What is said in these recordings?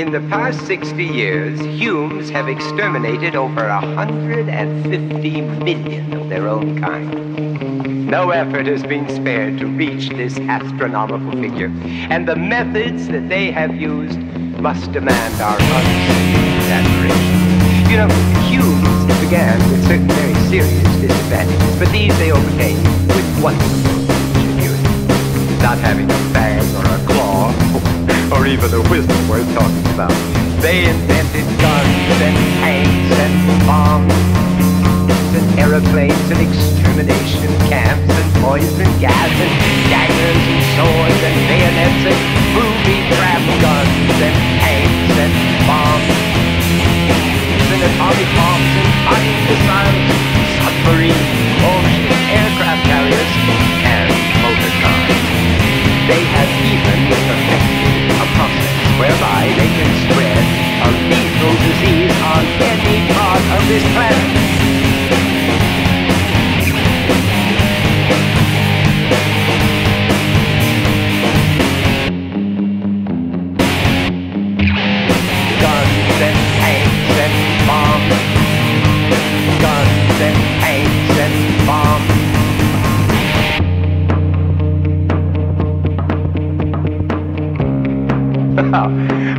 In the past 60 years, Humes have exterminated over 150 million of their own kind. No effort has been spared to reach this astronomical figure, and the methods that they have used must demand our unseen admiration. You know, Humes began with certain very serious disadvantages, but these they overcame with wonderful ingenuity. Not having even a whistle worth talking about. They invented guns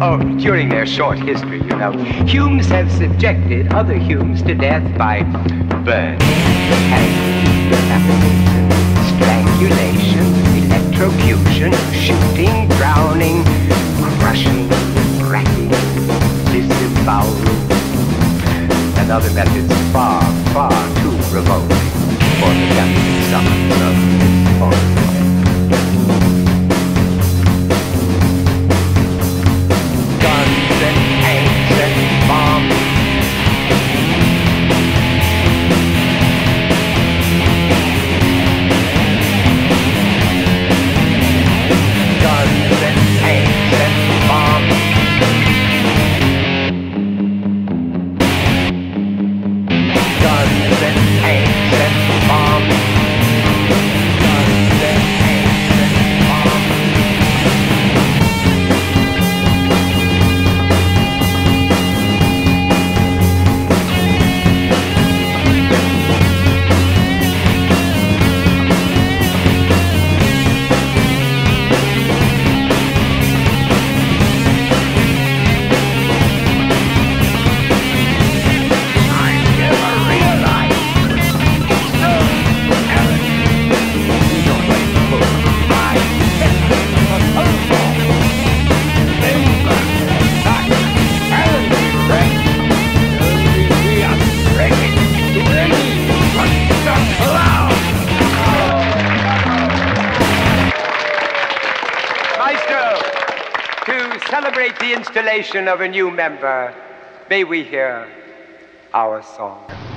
oh, during their short history, you know, Humes have subjected other Humes to death by burning, hanging, strangulation, electrocution, shooting, drowning, crushing, cracking, disembowelment, and other methods far, far too remote for the delicate stomachs of this. Bombs. Guns celebrate the installation of a new member, may we hear our song.